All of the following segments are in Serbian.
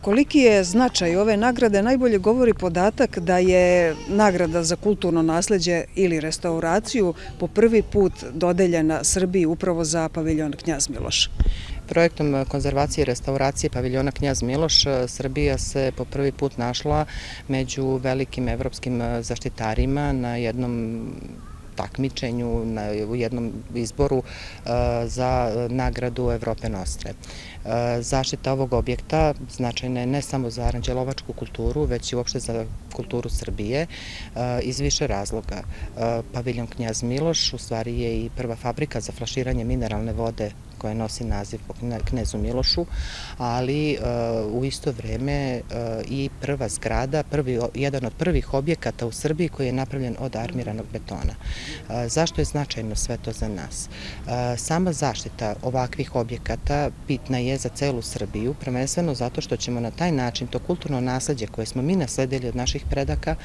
Koliki je značaj ove nagrade najbolje govori podatak da je nagrada za kulturno nasledđe ili restauraciju po prvi put dodeljena Srbiji upravo za paviljon Knjaz Miloš. Projektom konzervacije i restauracije paviljona Knjaz Miloš Srbija se po prvi put našla među velikim evropskim zaštitarima na jednom takmičenju, u jednom izboru e, za nagradu Evrope Nostre. E, zaštita ovog objekta značajna je ne samo za aranđelovačku kulturu, već i uopšte za kulturu Srbije e, iz više razloga. Paviljon Knjaz Miloš u stvari je i prva fabrika za flaširanje mineralne vode koja nosi naziv po knezu Milošu, ali u isto vreme i prva zgrada, jedan od prvih objekata u Srbiji koji je napravljen od armiranog betona. Zašto je značajno sve to za nas? Sama zaštita ovakvih objekata bitna je za celu Srbiju, prvenstveno zato što ćemo na taj način to kulturno nasledđe koje smo mi nasledili od naših predaka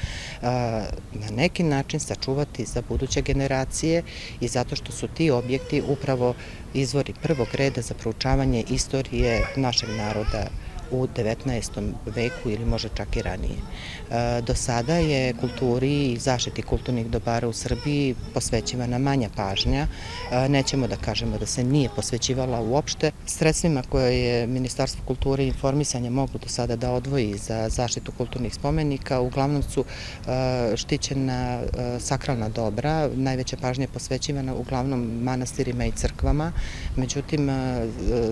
na neki način sačuvati za buduće generacije i zato što su ti objekti upravo izvori prvog reda za proučavanje istorije našeg naroda u 19. veku ili može čak i ranije. E, do sada je kulturi i zaštiti kulturnih dobara u Srbiji posvećivana manja pažnja. E, nećemo da kažemo da se nije posvećivala uopšte. Sredstvima koje je Ministarstvo kulture i informisanja moglo do sada da odvoji za zaštitu kulturnih spomenika, uglavnom su e, štićena sakralna dobra, najveća pažnja je posvećivana uglavnom manastirima i crkvama, međutim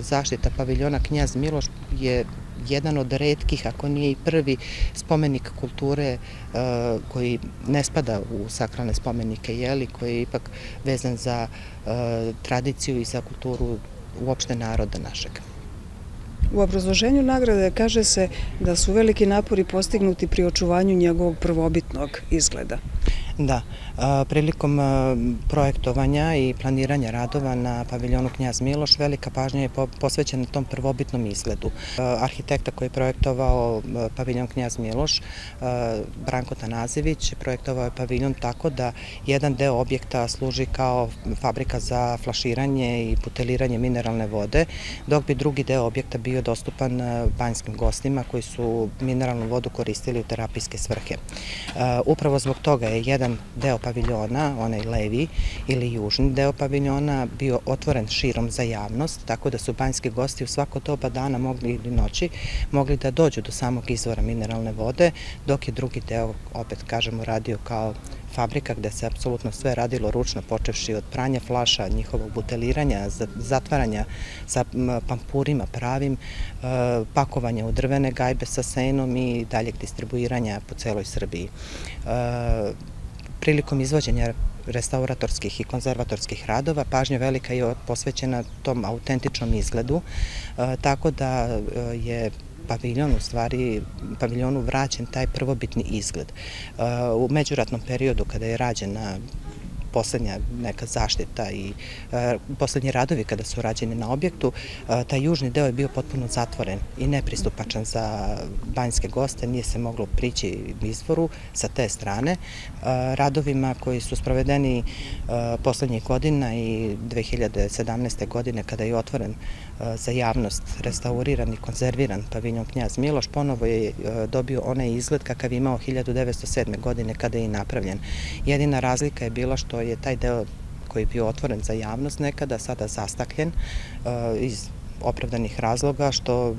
zaštita paviljona Knjaz Miloš je jedan od redkih, ako nije i prvi spomenik kulture e, koji ne spada u sakralne spomenike, jeli, koji je ipak vezan za e, tradiciju i za kulturu uopšte naroda našeg. U obrazloženju nagrade kaže se da su veliki napori postignuti pri očuvanju njegovog prvobitnog izgleda. Da, prilikom projektovanja i planiranja radova na paviljonu Knjaz Miloš velika pažnja je posvećena tom prvobitnom izgledu. Arhitekta koji je projektovao paviljon Knjaz Miloš, Branko Tanazević, projektovao je paviljon tako da jedan deo objekta služi kao fabrika za flaširanje i puteliranje mineralne vode, dok bi drugi deo objekta bio dostupan banjskim gostima koji su mineralnu vodu koristili u terapijske svrhe. Upravo zbog toga je jedan jedan deo paviljona, onaj levi ili južni deo paviljona, bio otvoren širom za javnost, tako da su banjski gosti u svako doba dana mogli ili noći mogli da dođu do samog izvora mineralne vode, dok je drugi deo, opet kažemo, radio kao fabrika gde se apsolutno sve radilo ručno, počevši od pranja flaša, njihovog buteliranja, zatvaranja sa pampurima pravim, e, pakovanja u drvene gajbe sa senom i daljeg distribuiranja po celoj Srbiji. Prilikom izvođenja restauratorskih i konzervatorskih radova pažnja velika je posvećena tom autentičnom izgledu, e, tako da e, je paviljon, u stvari paviljonu vraćen taj prvobitni izgled. E, u međuratnom periodu kada je rađena poslednja neka zaštita i e, poslednji radovi kada su rađeni na objektu, e, taj južni deo je bio potpuno zatvoren i nepristupačan za banjske goste, nije se moglo prići izvoru sa te strane. E, radovima koji su sprovedeni poslednjih godina i 2017. godine kada je otvoren za javnost restauriran i konzerviran paviljon Knjaz Miloš, ponovo je dobio onaj izgled kakav je imao 1907. godine kada je i napravljen. Jedina razlika je bila što je taj deo koji je bio otvoren za javnost nekada sada zastakljen uh, iz opravdanih razloga, što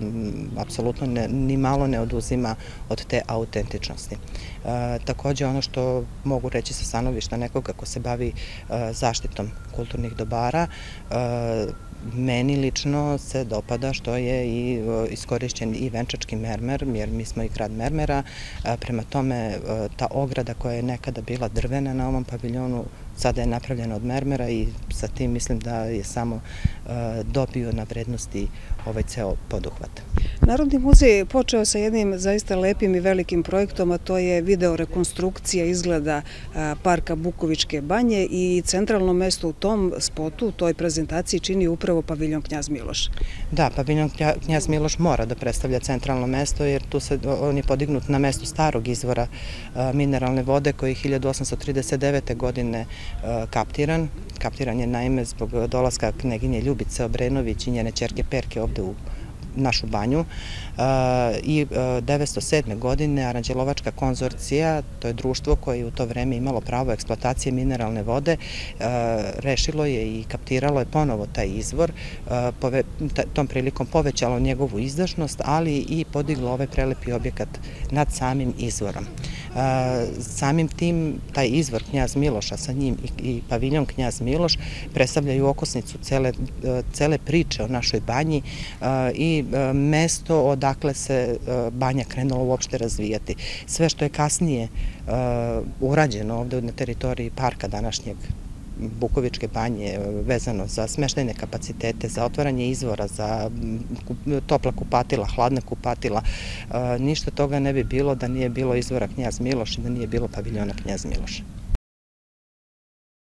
apsolutno ni malo ne oduzima od te autentičnosti. Uh, takođe, ono što mogu reći sa stanovišta nekoga ko se bavi uh, zaštitom kulturnih dobara, Meni lično se dopada što je i iskorišćen i venčački mermer, jer mi smo i grad mermera, prema tome ta ograda koja je nekada bila drvena na ovom paviljonu sada je napravljena od mermera i sa tim mislim da je samo dobio na vrednosti ovaj ceo poduhvat. Narodni muzej je počeo sa jednim zaista lepim i velikim projektom, a to je video rekonstrukcija izgleda parka Bukovičke banje i centralno mesto u tom spotu, u toj prezentaciji čini upravo paviljon Knjaz Miloš. Da, paviljon Knjaz Miloš mora da predstavlja centralno mesto jer tu se, on je podignut na mestu starog izvora mineralne vode koji je 1839. godine kaptiran. Kaptiran je naime zbog dolaska kneginje Ljubice Obrenović i njene čerke Perke ovde u našu banju i 907. godine Aranđelovačka konzorcija, to je društvo koje u to vreme imalo pravo eksploatacije mineralne vode, rešilo je i kaptiralo je ponovo taj izvor, tom prilikom povećalo njegovu izdašnost, ali i podiglo ovaj prelepi objekat nad samim izvorom. Samim tim, taj izvor Knjaz Miloša sa njim i paviljon Knjaz Miloš predstavljaju okosnicu cele priče o našoj banji i mesto odakle se banja krenula uopšte razvijati. Sve što je kasnije urađeno ovde na teritoriji parka današnjeg Bukovičke banje vezano za smeštajne kapacitete, za otvaranje izvora, za topla kupatila, hladna kupatila. Ništa toga ne bi bilo da nije bilo izvora Knjaz Miloš i da nije bilo paviljona Knjaz Miloša.